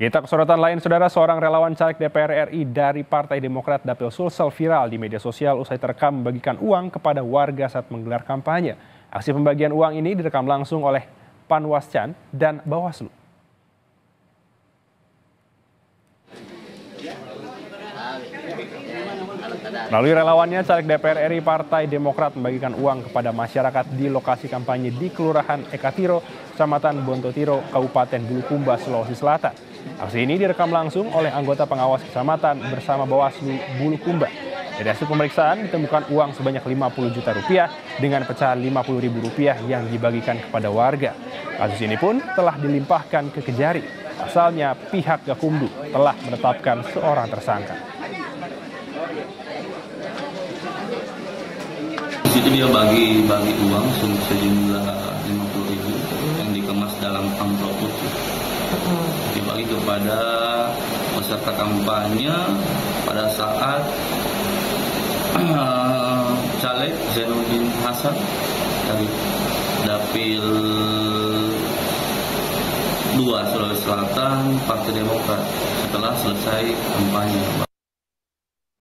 Kita ke sorotan lain, saudara, seorang relawan caleg DPR RI dari Partai Demokrat Dapil Sulsel viral di media sosial usai terekam membagikan uang kepada warga saat menggelar kampanye. Aksi pembagian uang ini direkam langsung oleh Panwascan dan Bawaslu. Melalui relawannya, caleg DPR RI Partai Demokrat membagikan uang kepada masyarakat di lokasi kampanye di Kelurahan Ekatiro, Kecamatan Bontotiro, Kabupaten Bulukumba, Sulawesi Selatan. Aksi ini direkam langsung oleh anggota pengawas kecamatan bersama Bawaslu Bulukumba. Dari hasil pemeriksaan ditemukan uang sebanyak 50 juta rupiah dengan pecahan 50 ribu rupiah yang dibagikan kepada warga. Kasus ini pun telah dilimpahkan ke Kejari. Asalnya pihak Gakumdu telah menetapkan seorang tersangka. Di situ dia bagi bagi uang sejumlah 50 ribu yang dikemas dalam amplop putih. Dibagi kepada peserta kampanye pada saat caleg Zainuddin Hasan dari Dapil 2 Sulawesi Selatan Partai Demokrat setelah selesai kampanye.